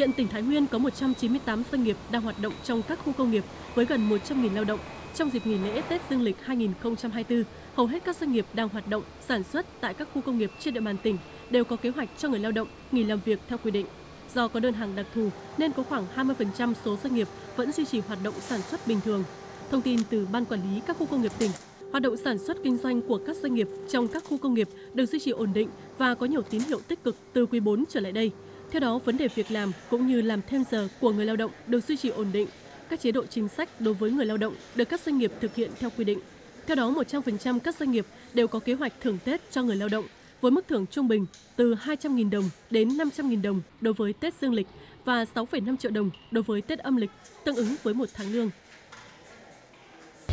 Hiện tỉnh Thái Nguyên có 198 doanh nghiệp đang hoạt động trong các khu công nghiệp với gần 100.000 lao động. Trong dịp nghỉ lễ Tết Dương lịch 2024, hầu hết các doanh nghiệp đang hoạt động sản xuất tại các khu công nghiệp trên địa bàn tỉnh đều có kế hoạch cho người lao động nghỉ làm việc theo quy định. Do có đơn hàng đặc thù nên có khoảng 20% số doanh nghiệp vẫn duy trì hoạt động sản xuất bình thường. Thông tin từ Ban Quản lý các khu công nghiệp tỉnh, hoạt động sản xuất kinh doanh của các doanh nghiệp trong các khu công nghiệp được duy trì ổn định và có nhiều tín hiệu tích cực từ quý 4 trở lại đây. Theo đó, vấn đề việc làm cũng như làm thêm giờ của người lao động được duy trì ổn định. Các chế độ chính sách đối với người lao động được các doanh nghiệp thực hiện theo quy định. Theo đó, 100% các doanh nghiệp đều có kế hoạch thưởng Tết cho người lao động với mức thưởng trung bình từ 200.000 đồng đến 500.000 đồng đối với Tết Dương lịch và 6,5 triệu đồng đối với Tết âm lịch, tương ứng với một tháng lương.